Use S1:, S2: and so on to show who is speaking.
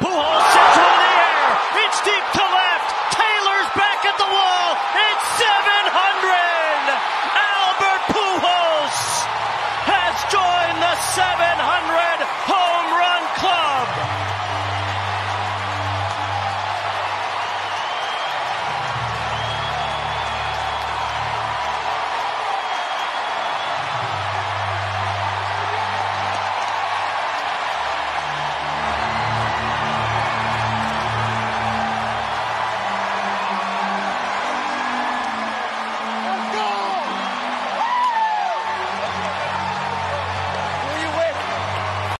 S1: Pujols